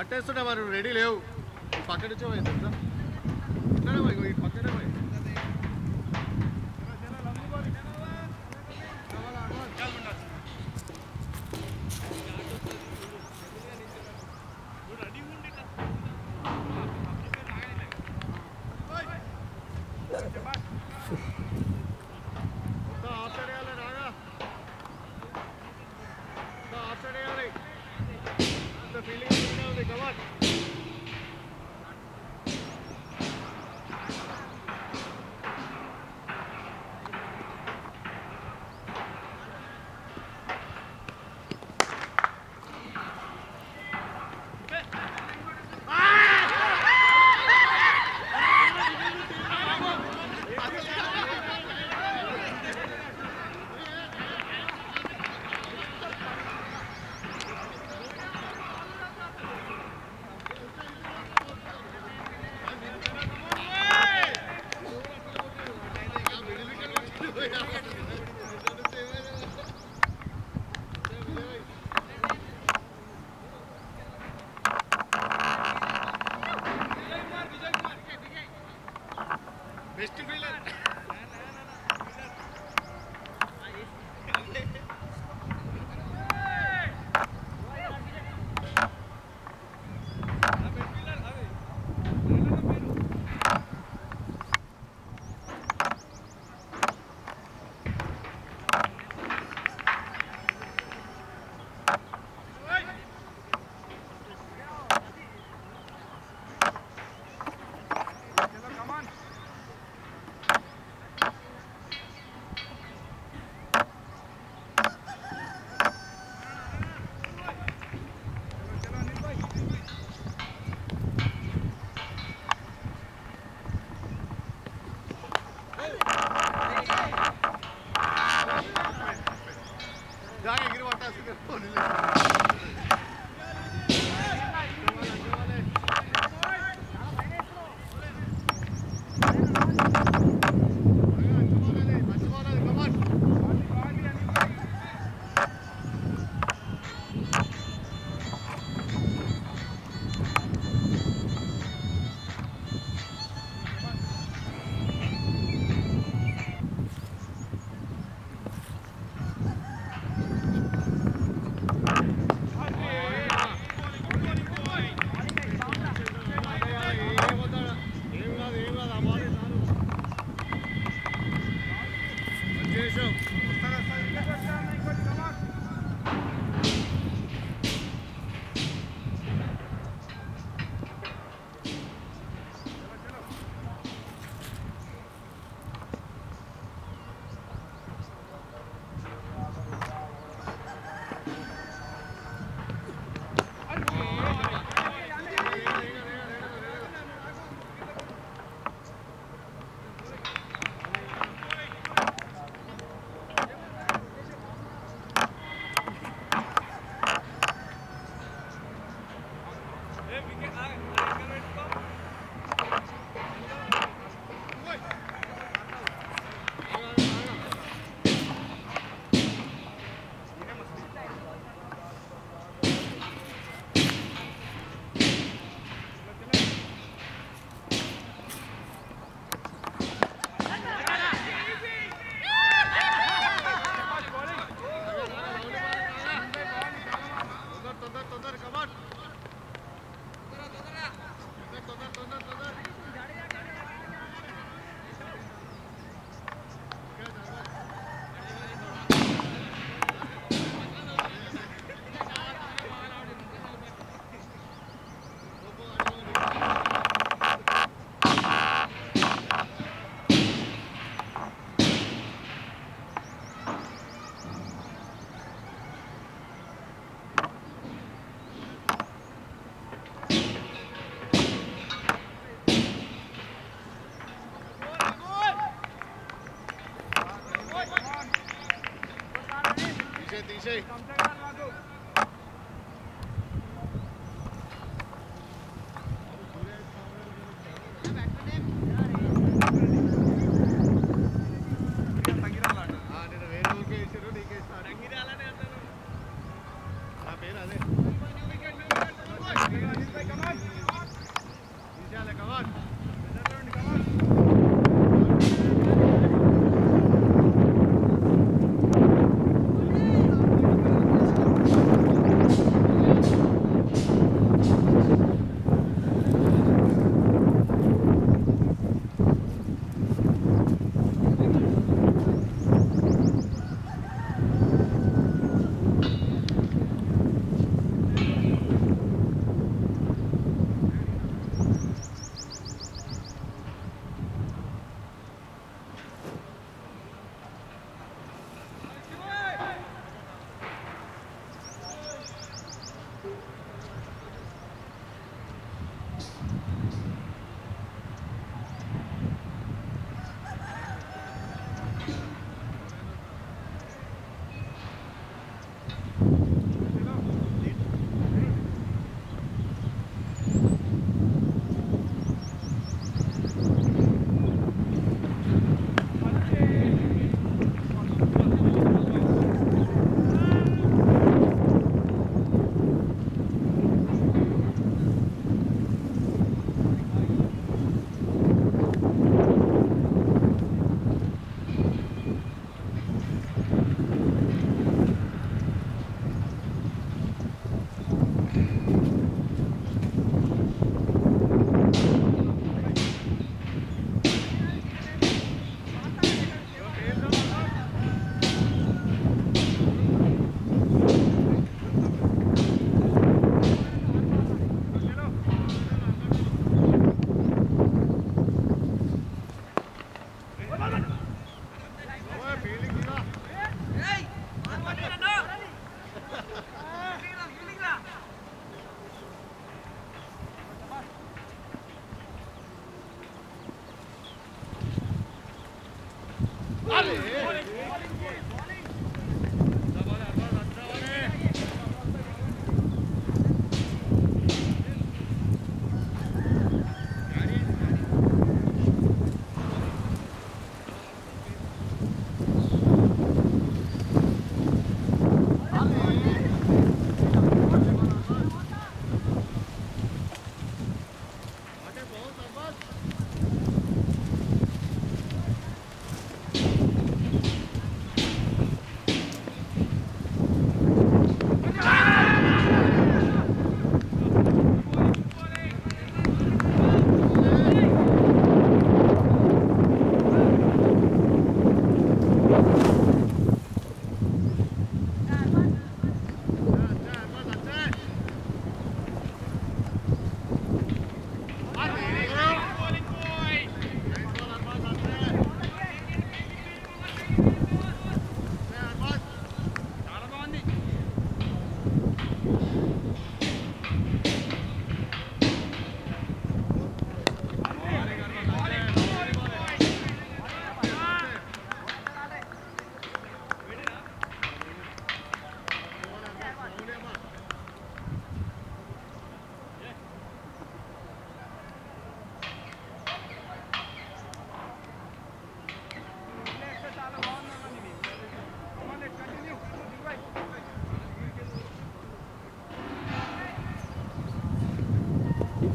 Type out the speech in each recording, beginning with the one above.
పట్టేస్తుంటే వారు రెడీ లేవు. నువ్వు పక్క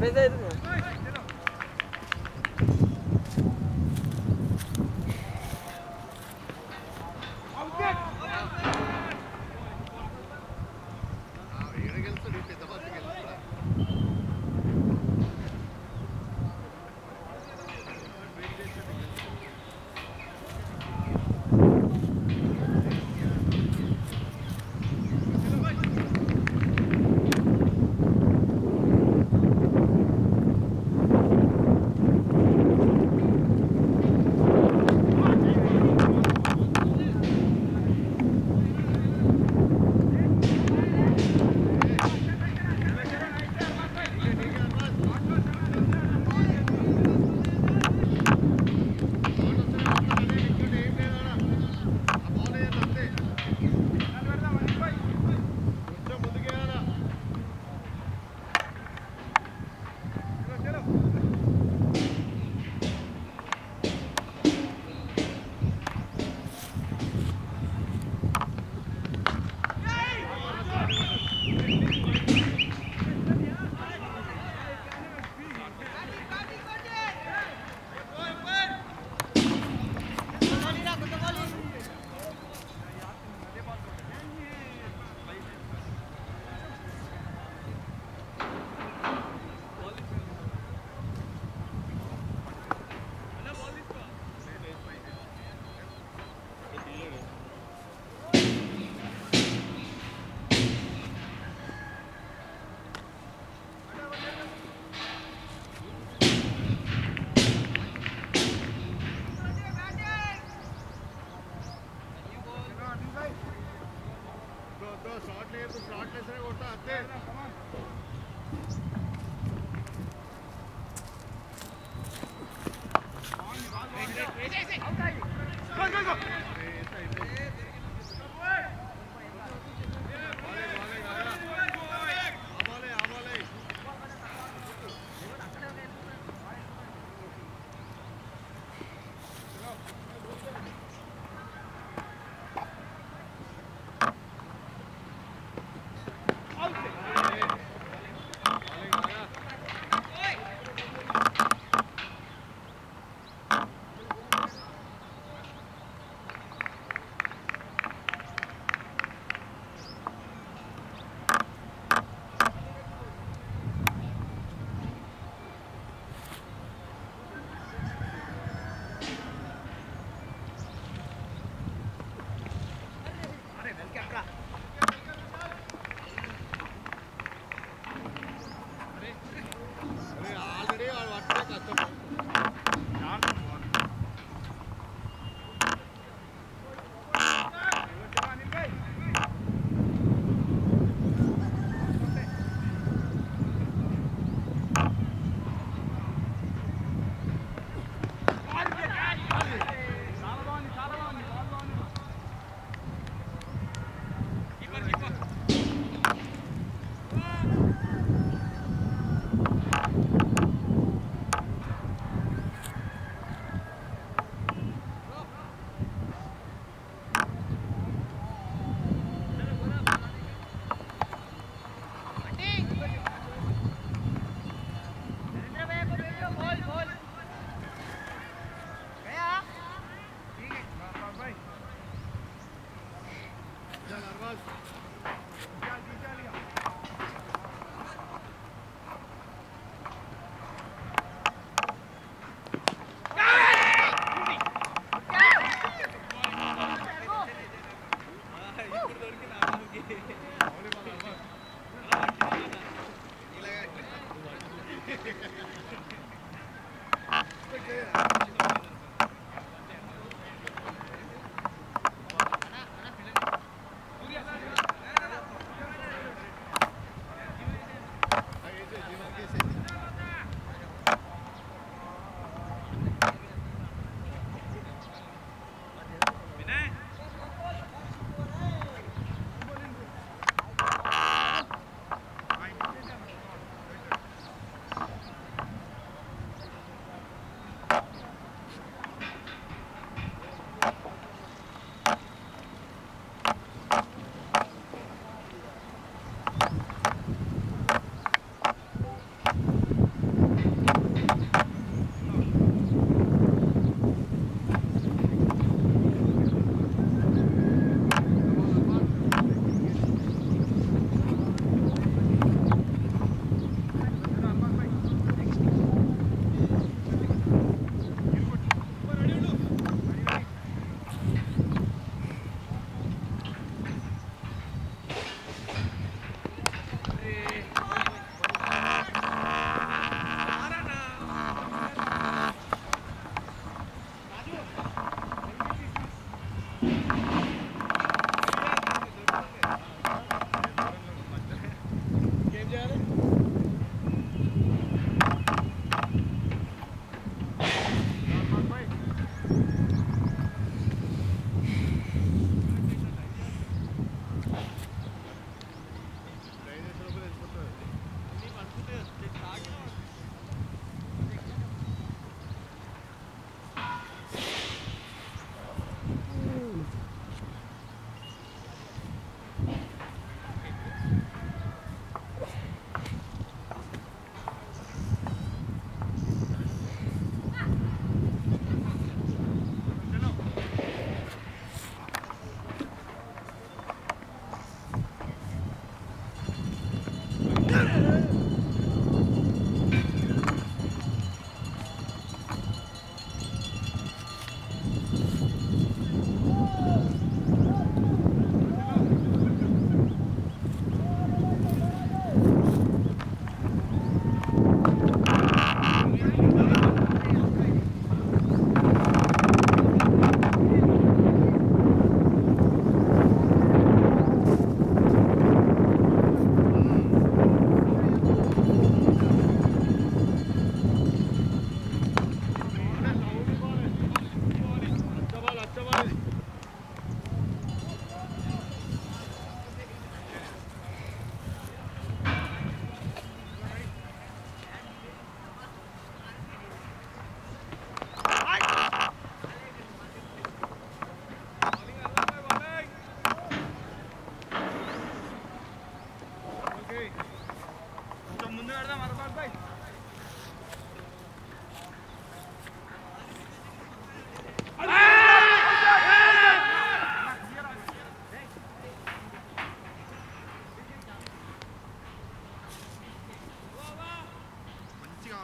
Ve de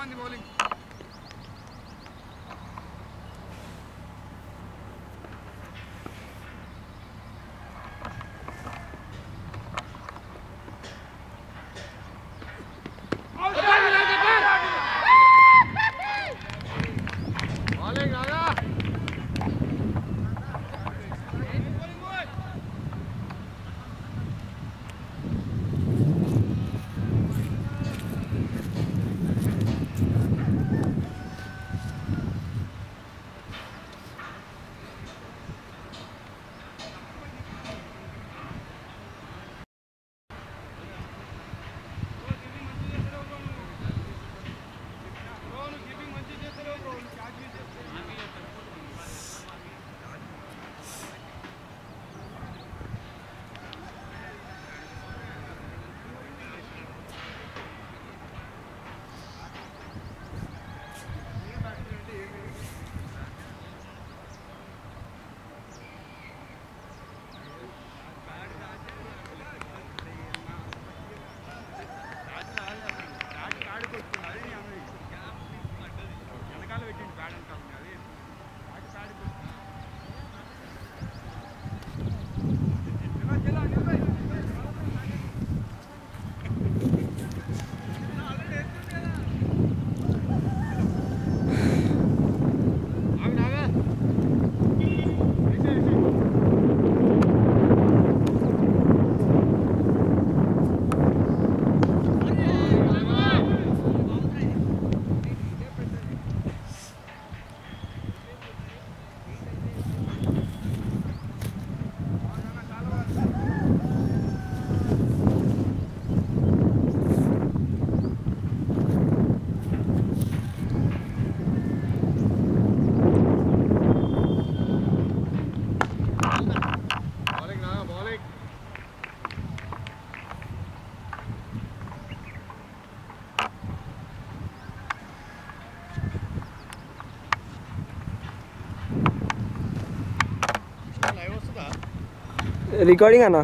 on the bowling. Recording है ना?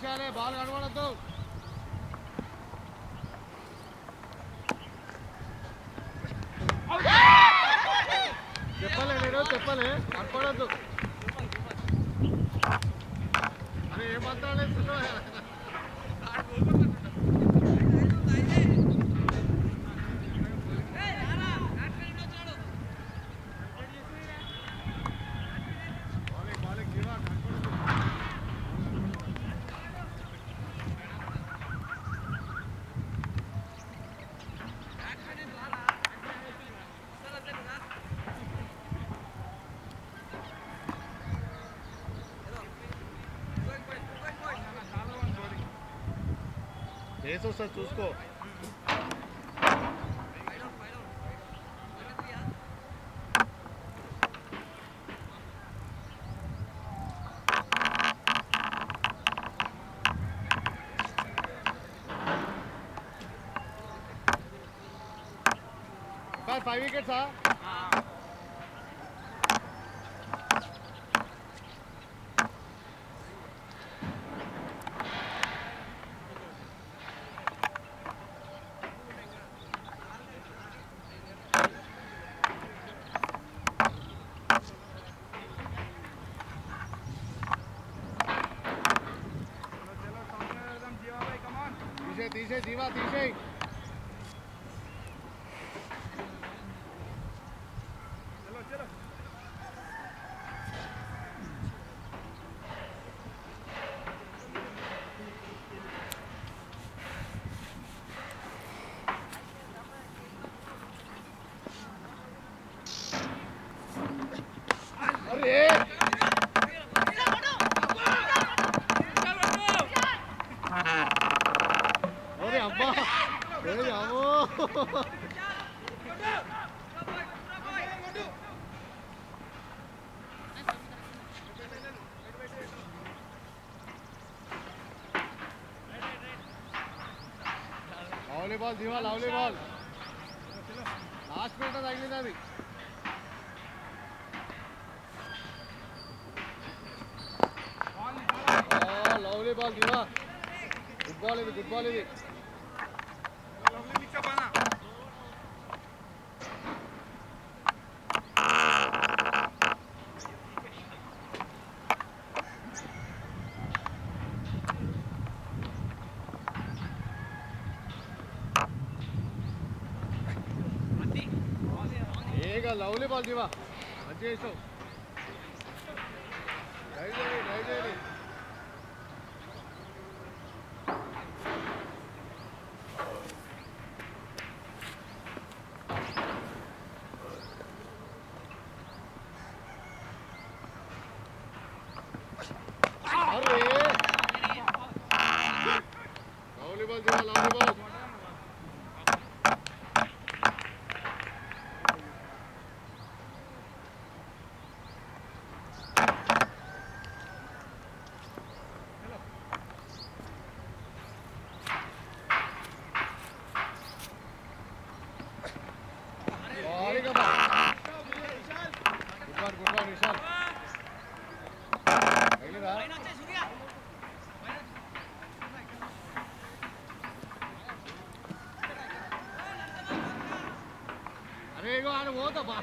शौचालय बाल गड़वा కేసు వస్తుంది చూసుకో ఫైవ్ వికెట్సా తీసే లవ్లీ బాల్ దివా లవ్లీ బాల్ లాస్ట్ మినిట్ తగిలింది అది లవ్లీ బాల్ దివా గుడ్ బాల్ ఇది గుడ్ బాల్ ఇది ఏగా లవ్లీ బాల్ దివా. మంచి చేసావు ట్రై చేయండి 我的吧？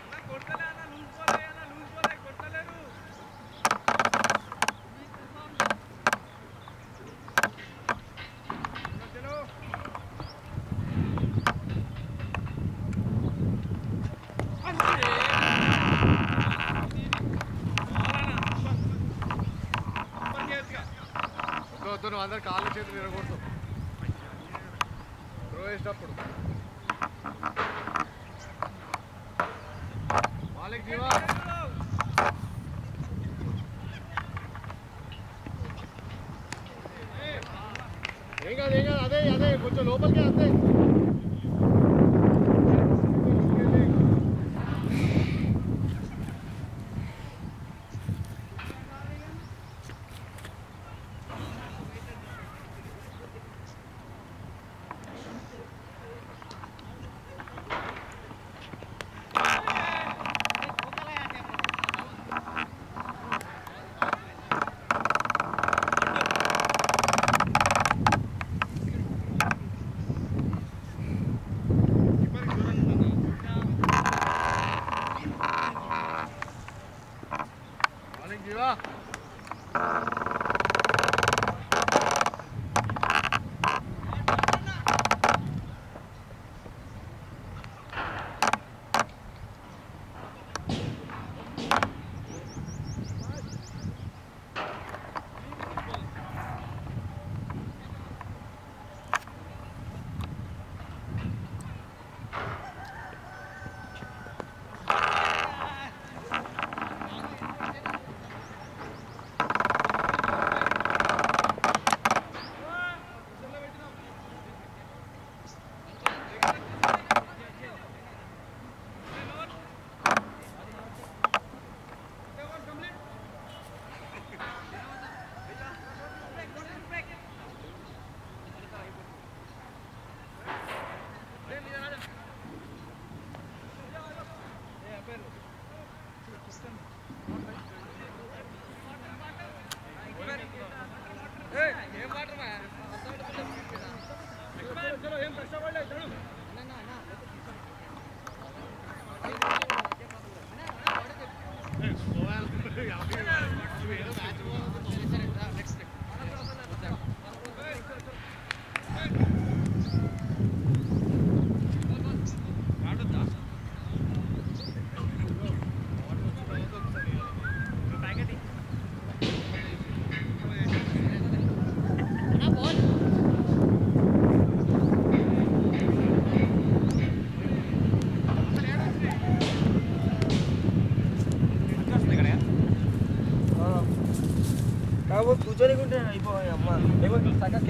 అందరు కాళ్ళు చేతులు ఎరగొడతాం త్రో は。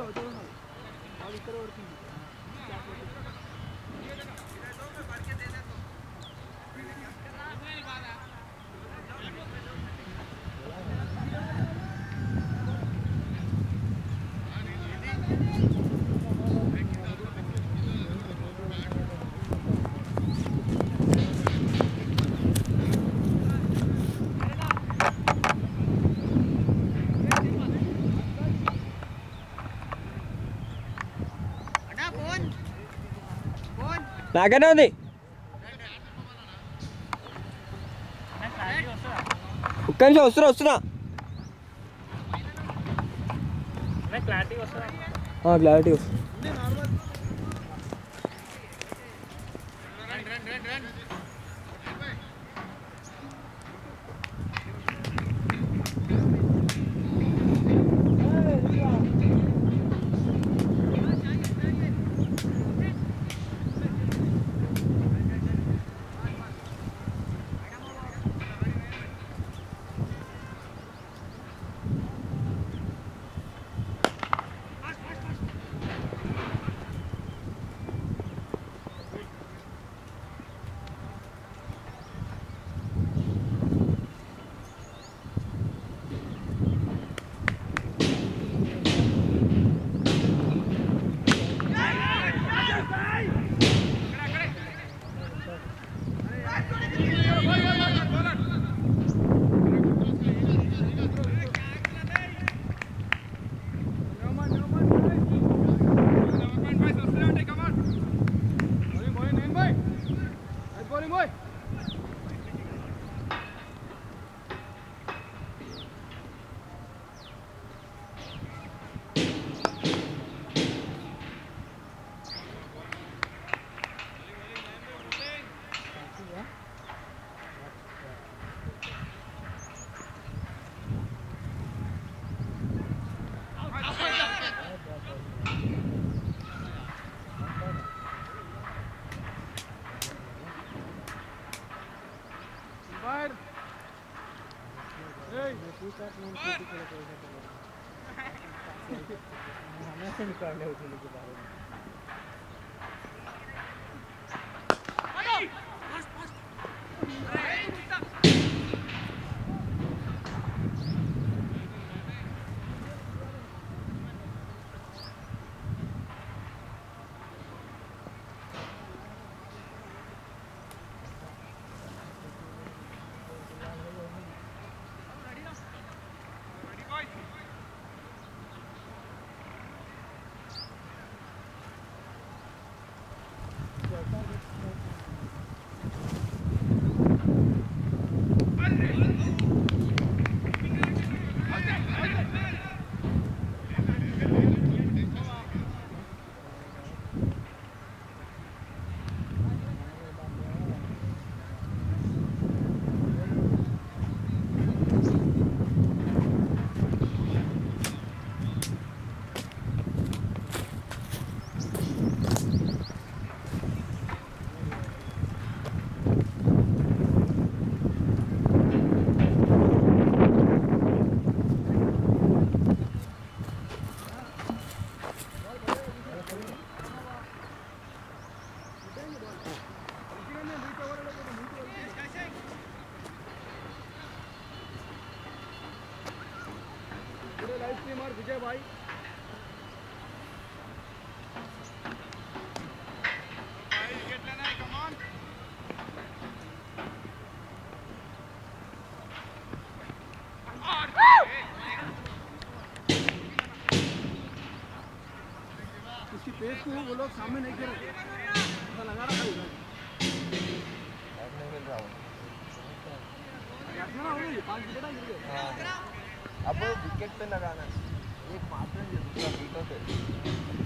ಹೋಗ್ತೀನಿ ನಾವು ಇತ್ತರ ಹೋಗ್ತೀನಿ నాకనే ఉంది. ఒక్క నిమిషం వస్తున్నా వస్తున్నా. క్లారిటీ వస్తుందా. हमें से निकालने होते हैं। वो लोग सामने नहीं कर रहे। लगा रहा है अब विकेट पे लगाना एक मात्र दूसरा बीटों पे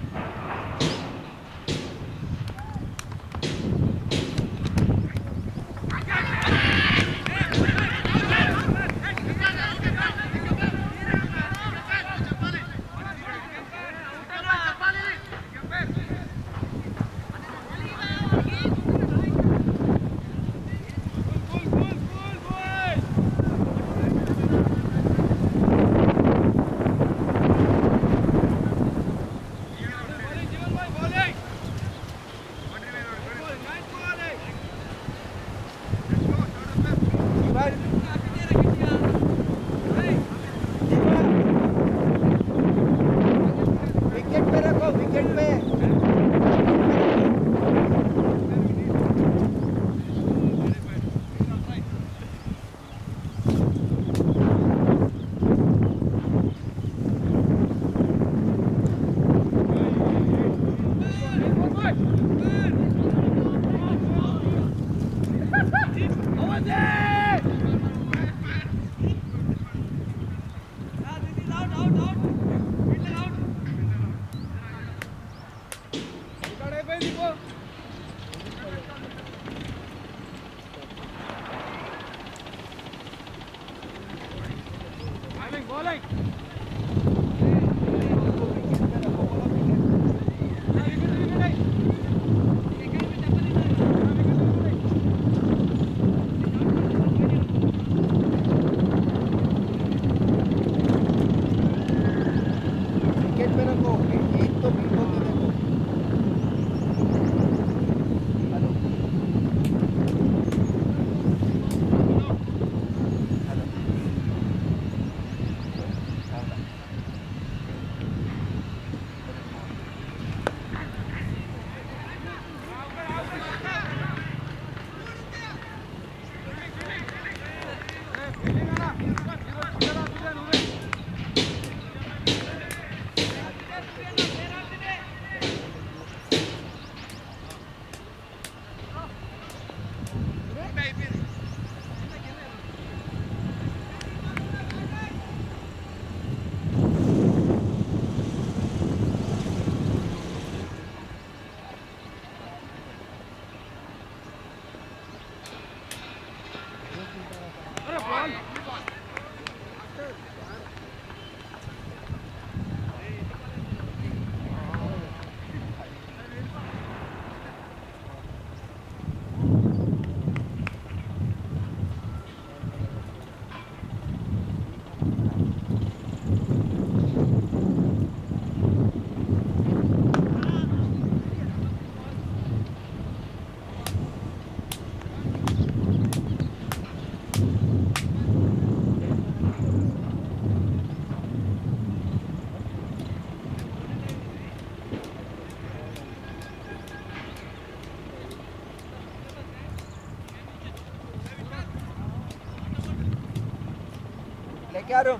got him.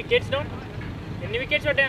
Wickets down? ఎన్ని వికెట్స్ పడ్డాయి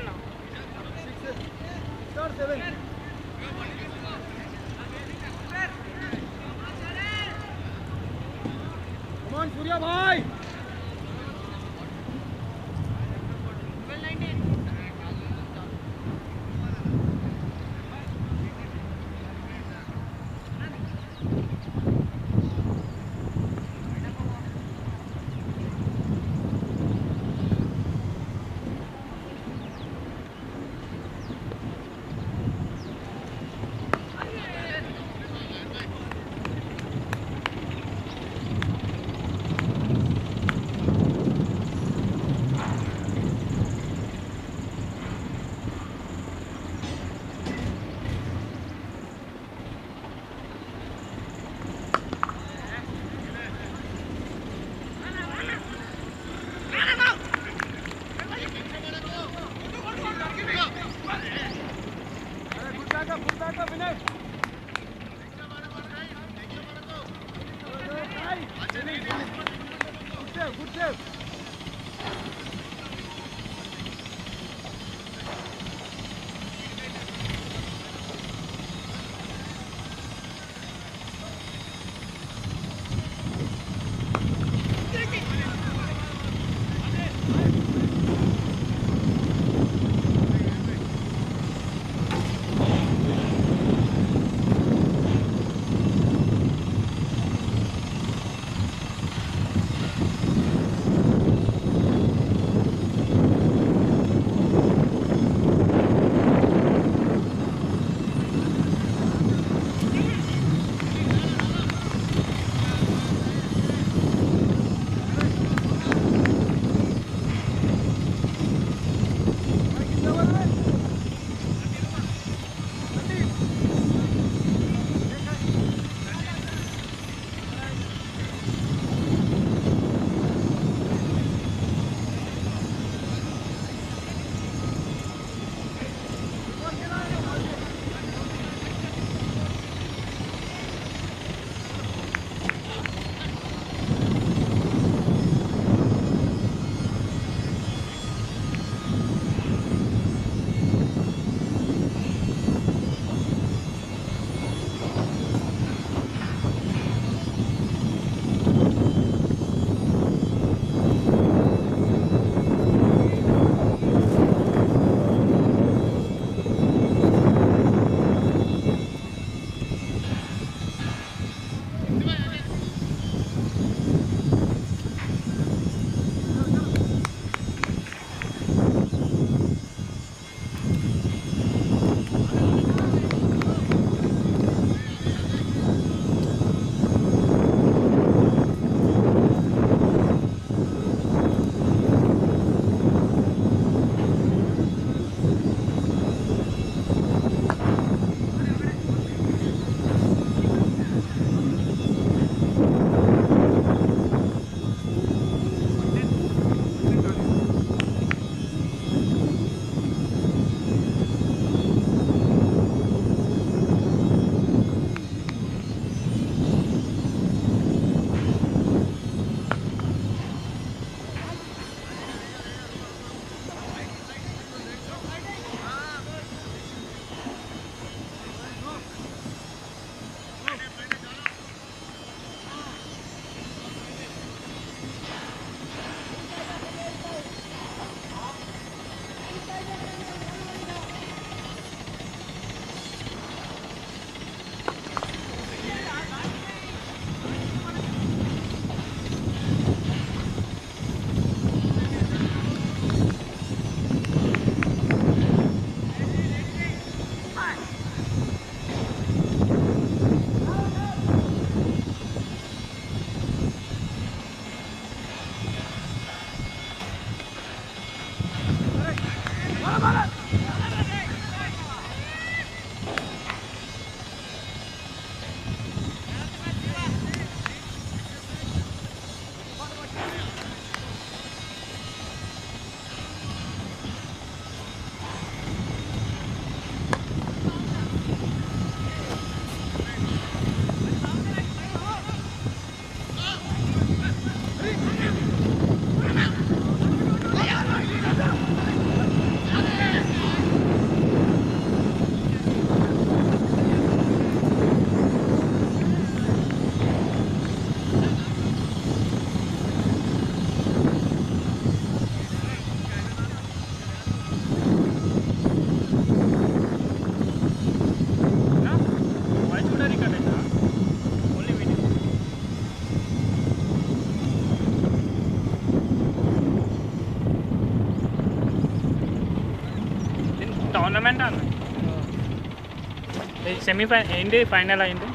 సెమీఫైనల్ ఏంటి? ఫైనల్ అయింది?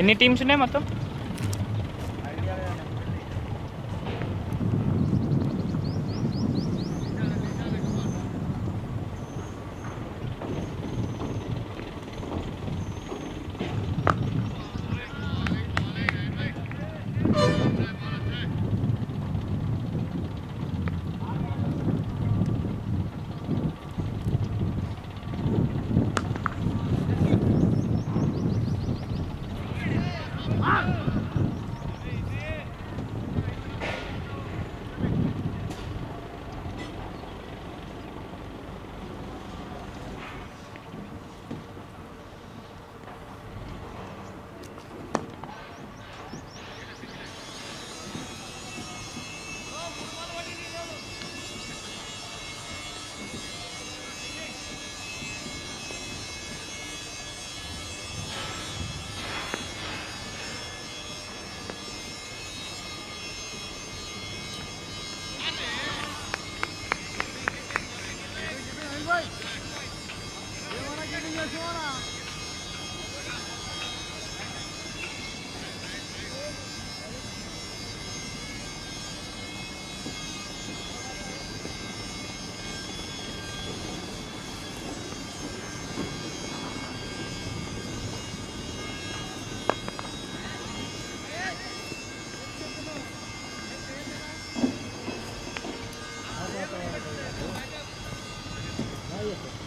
ఎన్ని టీమ్స్ ఉన్నాయి మొత్తం? viejo.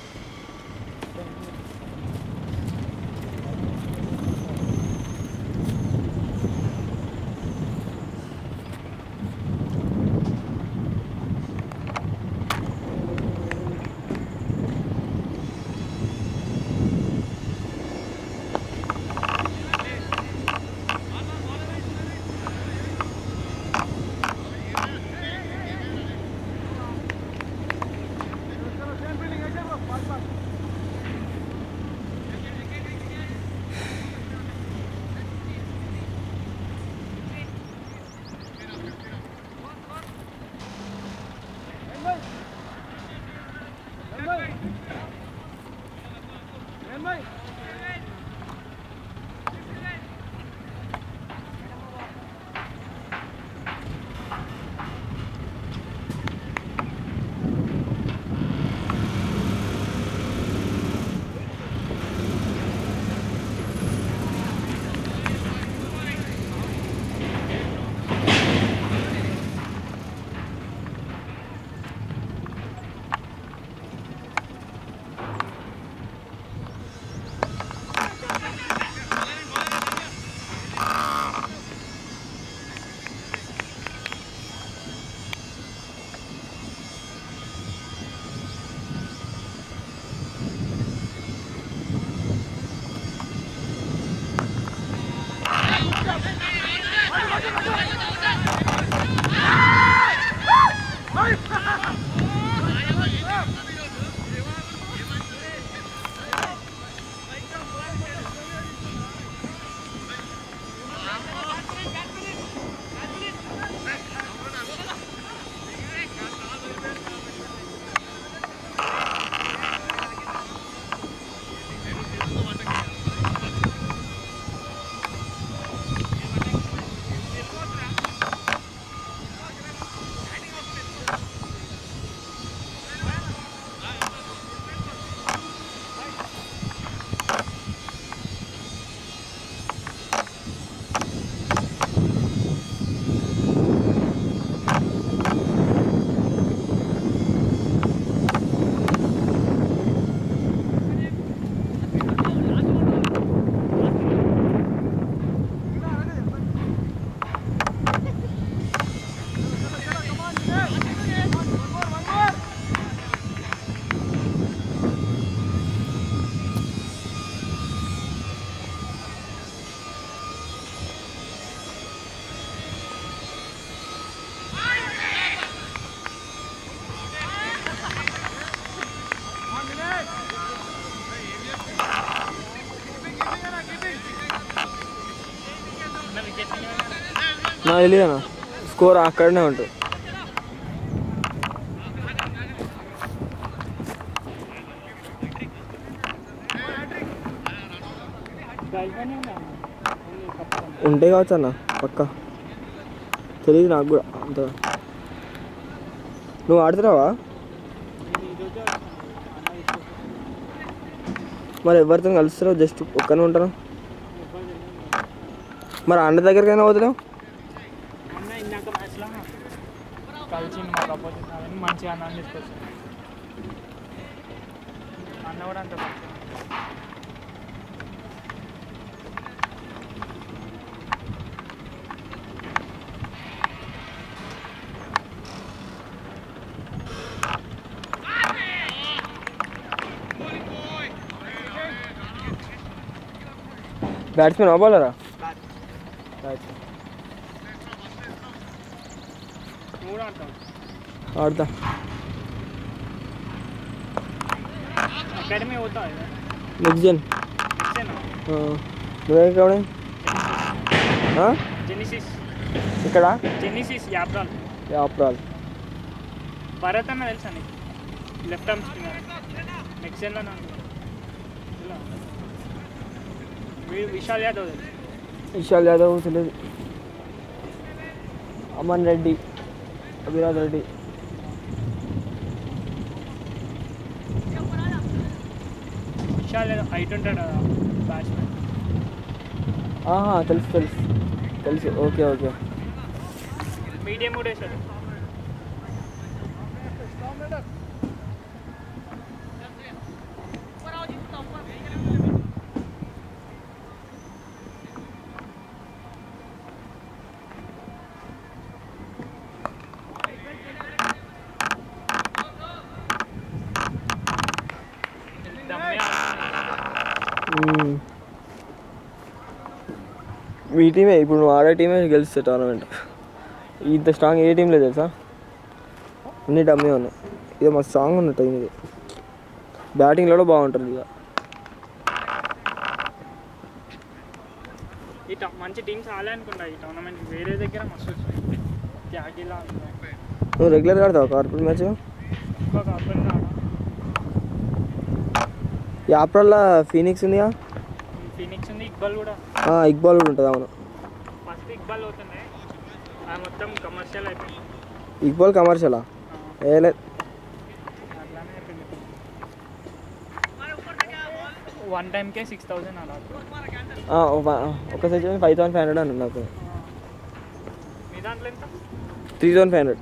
తెలియదు అన్న స్కోర్ అక్కడనే ఉంటుంది. ఉంటాయి కావచ్చు అన్న పక్క. తెలియదు నాకు కూడా అంత. నువ్వు ఆడుతున్నావా? మరి ఎవరితో కలుస్తున్నావు? జస్ట్ ఒక్కనే ఉంటారా మరి అన్న దగ్గరికైనా పోతున్నావు? బ్యాట్స్మెన్ బౌలరా నువ్వు కూడా అంటావు ఆడతా అకాడమీ పోతావు ఇదే? నెక్స్ట్ జన్ ఇచ్చేనా? నువ్వే కావడం జెనిసిస్ ఇక్కడ జెనిసిస్ యాప్రాల్ యాప్రాల్ భరత్ అన్న తెలుసా నీకు లెఫ్ట్ ఆర్మ్ స్పిన్నర్ నెక్స్ట్ జన్లో వీడు విశాల్ యాదవ్ తెలుసు విశాల్ యాదవ్ తెలియదు అమన్ రెడ్డి అభిరాజ్ రెడ్డి విశాల్ యాదవ్ హైట్ ఉంటాడు కదా బ్యాట్స్మెన్ ఆహా తెలుసు తెలుసు తెలుసు ఓకే ఓకే మీడియం కూడా వేసాడు మీ టీమే ఇప్పుడు నువ్వు ఆడే టీమే గెలుస్తుంది టోర్నమెంట్ ఇంత స్ట్రాంగ్ ఏ టీం లేదు తెలుసా? అన్ని డమ్మే ఉన్నాయి. ఇది మా స్ట్రాంగ్ ఉన్న టీం ఇది. బ్యాటింగ్లో కూడా బాగుంటుంది ఇక ఈ మంచి టీమ్స్ ఆలే అనుకుంటా. ఈ టోర్నమెంట్ వేరే దగ్గర మస్తు వచ్చినాయి. త్యాగిలా నువ్వు రెగ్యులర్గా ఆడతావు కార్పొరేట్ మ్యాచ్ యాప్రల్లో ఫీనిక్స్ ఉందిగా? ఫినిక్స్ ఉంది ఇక్బాల్ కూడా. ఇక్బాల్ కూడా ఉంటుంది అవును. ఇక్బాల్ అవుతున్నాయి అది మొత్తం కమర్షియల్ అయిపోయింది ఇక్బాల్ కమర్షియలా వన్ టైంకే సిక్స్ అలా ఒక- session five thousand five hundred అని నాకు. త్రీ థౌసండ్ ఫైవ్ హండ్రెడ్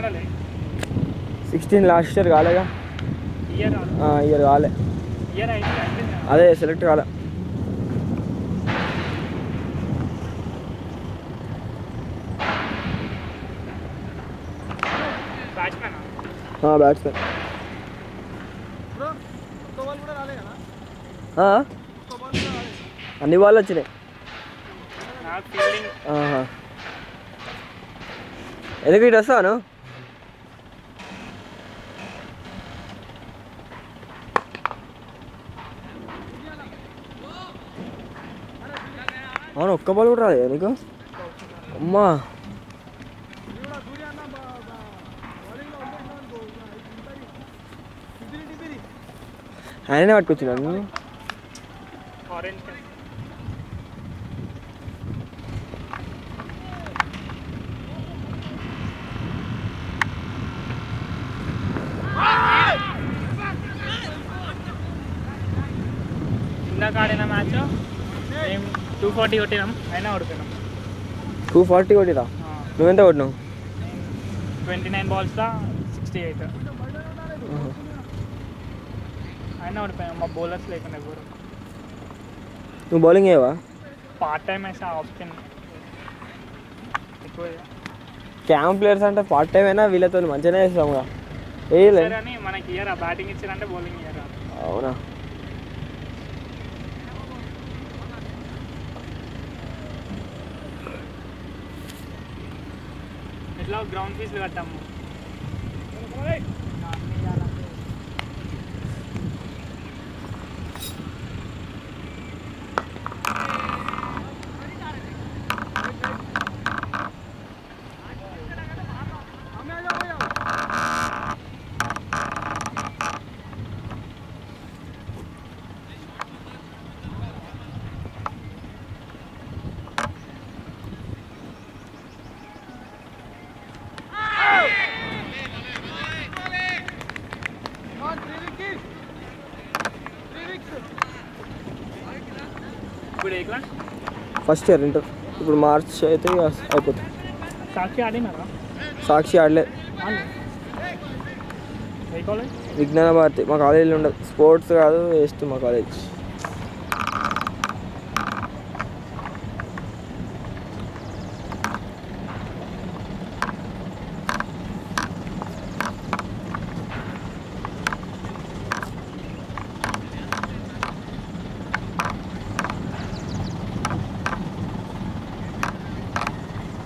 ఆడలే. సిక్స్టీన్ లాస్ట్ ఇయర్ కాలేగా ఇయర్ ఇయర్ కాలే. అదే సెలెక్ట్ కాలే. బ్యాట్స్మెన్ బాల్ బాల్ అన్ని వాళ్ళు వచ్చినాయి. ఎందుకు ఇటు వస్తాను అవును ఒక్క బాల్ కూడా రాలేదు నీకు? అమ్మా. ఆయననే పట్టుకొచ్చినాను ఆరెంజ్ ఇందాక ఆడిన మ్యాచ్ మేము టూ ఫార్టీ కొట్టినాం. అయినా ఓడిపోయినాం టూ ఫార్టీ కొట్టిరా నువ్వెంత కొట్టినావు? ట్వంటీ నైన్ బాల్స్లో సిక్స్టీ ఎయిట్. అయినా ఓడిపోయాం మా బౌలర్స్ లేకుండా ఎవరు నువ్వు బౌలింగ్ అయ్యావా పార్ట్ టైం అయితే ఆప్షన్. ఎక్కువ క్యాంప్ ప్లేయర్స్ అంటే పార్ట్ టైం అయినా వీళ్ళతో మంచిగానే వేయలే అని మనకి ఇయ్యరా? బ్యాటింగ్ ఇచ్చారంటే బౌలింగ్ ఇయ్యరా? అవునా? ब्लॉक ग्राउंड फ़ीस लगाता ఫస్ట్ ఇయర్ ఇంటర్. ఇప్పుడు మార్చ్ అయితే అయిపోతుంది. సాక్షి ఆడినారా? సాక్షి ఆడలే. ఆడలే. ఏ కాలేజ్? విజ్ఞాన భారతి మా కాలేజీలో ఉండదు. స్పోర్ట్స్ కాదు వేస్ట్ మా కాలేజ్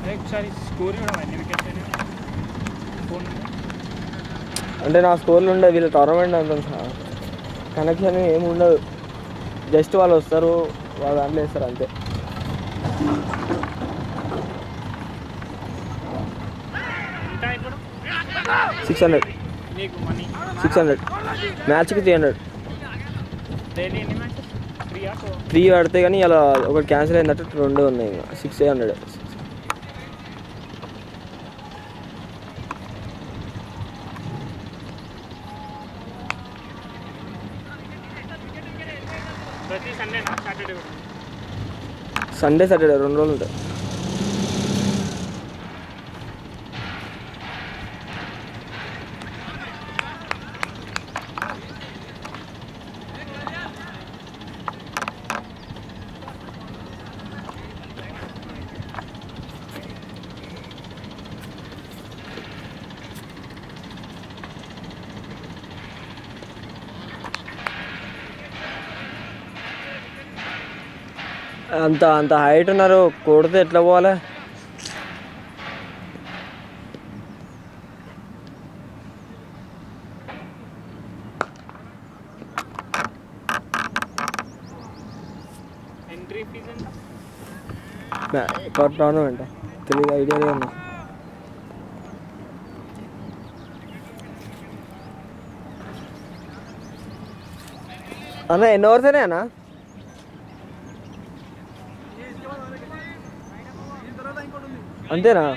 అదే ఒకసారి స్కోర్ కూడా ఎన్ని వికెట్స్ అయినా ఫోన్ అంటే నా స్కోర్లు ఉండదు వీళ్ళ టోర్నమెంట్ అంత కనెక్షన్ ఏమి ఉండదు. జస్ట్ వాళ్ళు వస్తారు వాళ్ళు దాంట్లో వేస్తారు అంతే. సిక్స్ హండ్రెడ్ సిక్స్ హండ్రెడ్ మ్యాచ్కి త్రీ హండ్రెడ్ త్రీ పడితే కానీ ఇలా ఒకటి క్యాన్సిల్ అయిందంటే రెండు ఉన్నాయి. సిక్స్ హండ్రెడ్ సండే సాటర్డే రెండు రోజులు ఉంటాయి అంత అంత హైట్ ఉన్నారు. కొడితే ఎట్లా పోవాలి? టోర్నమెంట్ తెలియదు ఐడియా లేదు. అన్న ఎన్ని అయినాయి అన్న? 안 되나?